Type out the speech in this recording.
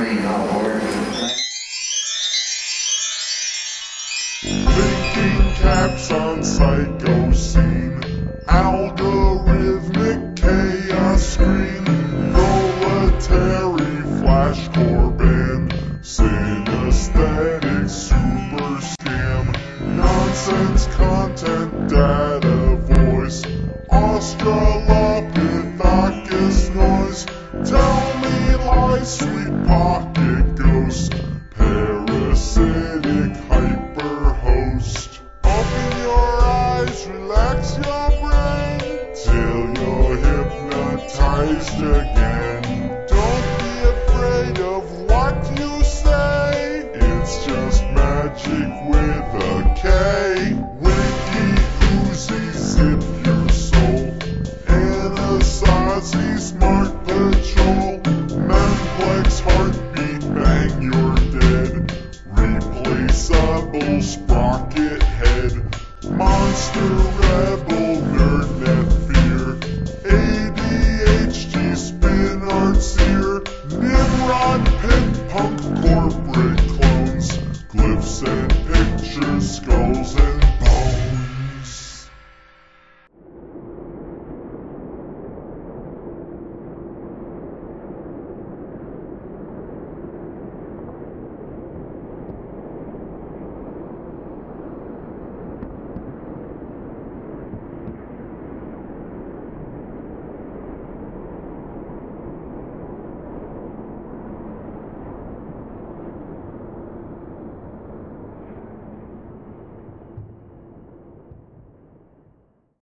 lord. Thinking caps on psycho scene. Algorithmic chaos screen. Proletary flash core band. Synesthetic super scam. Nonsense content data voice. sweet pocket ghost, parasitic hyper host. Open your eyes, relax your brain, till you're hypnotized again. Don't be afraid of what you say, it's just magic with a K. Winky Uzi, sip your soul, in a smile. Double Sprocket Head Monster Rebel Nerdnet Fear ADHD Spin Art Seer Nimrod Pit Punk Corporate Clones. Glyphs and Pictures